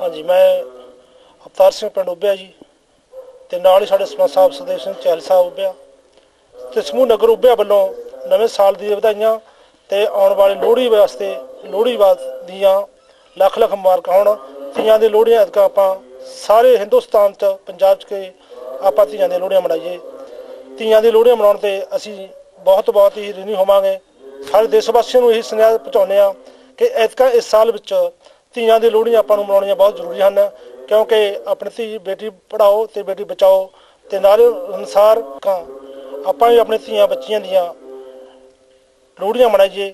ਹਾਂਜੀ, ਮੈਂ ਅਵਤਾਰ ਸਿੰਘ ਪਿੰਡ ਉੱਭਿਆ ਜੀ, ਤੇ ਨਾਲ ਹੀ ਸਾਡੇ ਸਰਪੰਚ ਸਾਹਿਬ ਸੁਦੇਸ਼ ਸਿੰਘ ਚਹਿਲ ਸਾਹਿਬ ਉੱਭਿਆ। ਤੇ ਸਮੂਹ ਨਗਰ ਉੱਭਿਆ ਵੱਲੋਂ ਨਵੇਂ ਸਾਲ ਦੀ ਵਧਾਈਆਂ ਤੇ ਆਉਣ ਵਾਲੇ ਲੋਹੜੀ ਵਾਸਤੇ, ਲੋਹੜੀ ਬਾਦ ਦੀਆਂ ਲੱਖ ਲੱਖ ਮੁਬਾਰਕਾਂ ਹੋਣ। ਤੀਆਂ ਦੀ ਲੋਹੜੀਆਂ ਐਤਕਾਂ ਆਪਾਂ ਸਾਰੇ ਹਿੰਦੁਸਤਾਨ 'ਚ, ਪੰਜਾਬ 'ਚ ਕੇ ਆਪਾਂ ਤੀਆਂ ਦੀਆਂ ਲੋਹੜੀਆਂ ਮਨਾਈਏ। ਤੀਆਂ ਦੀ ਲੋਹੜੀਆਂ ਮਨਾਉਣ ਤੇ ਅਸੀਂ ਬਹੁਤ ਬਹੁਤ ਹੀ ਰਿਣੀ ਹੋਵਾਂਗੇ। ਸਾਰੇ ਦੇਸ਼ ਵਾਸੀਆਂ ਨੂੰ ਇਹ ਸੁਨੇਹਾ ਪਹੁੰਚਾਉਂਦੇ ਆ ਕਿ ਐਤਕਾਂ ਇਸ ਸਾਲ ਵਿੱਚ ਧੀਆਂ ਦੀ ਲੋਹੜੀਆਂ ਆਪਾਂ ਨੂੰ ਮਨਾਉਣੀਆਂ ਬਹੁਤ ਜ਼ਰੂਰੀ ਹਨ, ਕਿਉਂਕਿ ਆਪਣੀ ਧੀ ਬੇਟੀ ਪੜਾਓ ਤੇ ਬੇਟੀ ਬਚਾਓ ਤੇ ਨਾਲ ਅਨੁਸਾਰ ਆਪਾਂ ਵੀ ਆਪਣੇ ਧੀਆਂ ਬੱਚੀਆਂ ਦੀਆਂ ਲੋਹੜੀਆਂ ਮਨਾਈਏ।